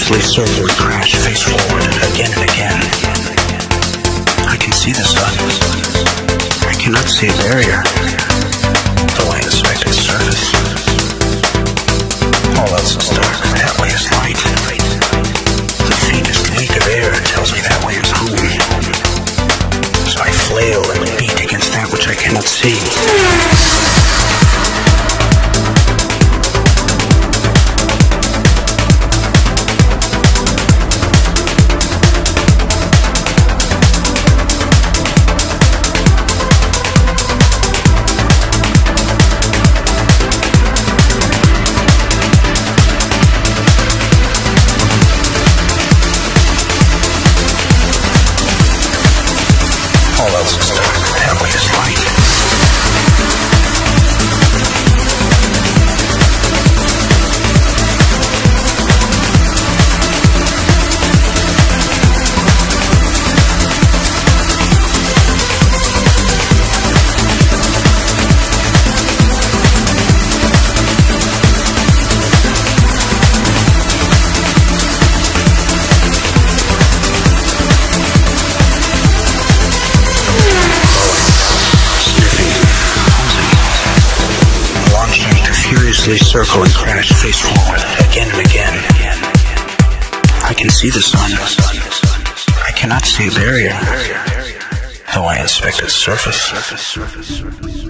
circle and crash face forward again and again. I can see the sun. I cannot see a barrier, though I inspect its surface. All else is dark, that way is light. The faintest leak of air tells me that way is home. So I flail and beat against that which I cannot see. to hell is his. To circle and crash face forward again and again. I can see the sun. I cannot see a barrier, though I inspect its surface.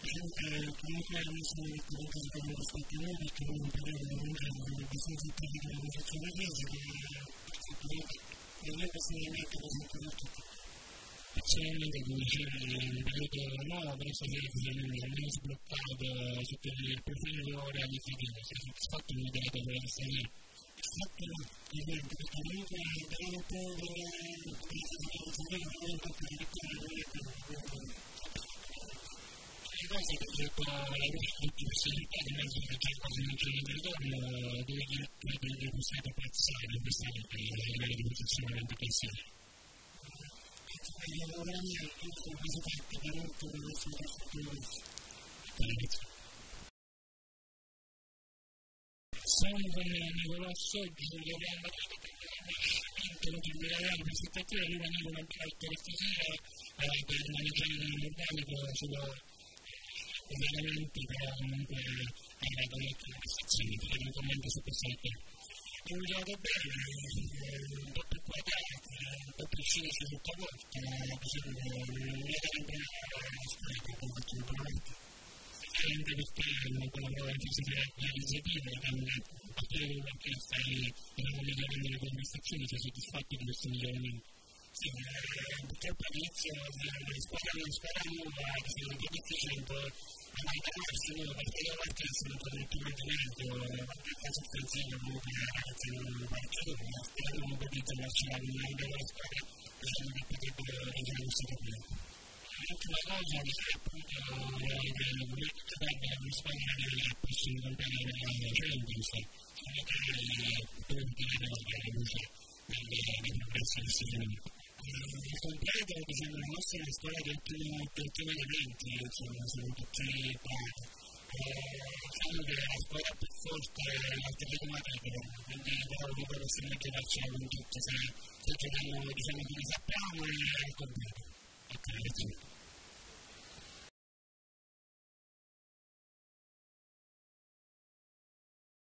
comunque adesso comunque abbiamo la relazione fisica non è sbloccato sotto il di un è importante cose che ho detto tutti questi risultati mezzo che già quasi non c'è nel ritorno dove deve possiamo apprezzare in questa vita a livello di posizionamento pensiero veramente sono cose fatte veramente sono Grazie. Sono con Nicolò Soggi, che abbiamo tenuto in reale presentazione, lui veniva una volta questa sera per maneggiare l'organico una entità o comunque ai regole e alle sezioni di eventualmente supersaltare. È un gioco bello, un po' più quadrato, un po' più cinico tutto quanto, diciamo, non è un po' storico con tutto il momento. Anche perché con la prova che si realizzativa, partire da un'orchestra e la comunità delle conversazioni, si è soddisfatti di questo miglioramento. Purtroppo all'inizio la squadra, una squadra nuova, che è un po' difficile un po' ammalgarsi, perché io parte sono stato il primo allenamento, abbastanza offensivo, comunque la ragazza non partito, ma spero un po' di internazionale in una bella squadra, diciamo che potrebbero reggere questo torneo. L'ultima cosa, diciamo appunto, che sarebbe una squadra che posso incontrare nella Champions, magari per un po' di luce nel progresso di stagione il completo diciamo la nostra è una scuola di ottimi elementi insomma sono tutti bravi diciamo che la scuola più forte è l'atletica matricola quindi però noi possiamo giocarcela con tutti se, se giochiamo diciamo come sappiamo e al completo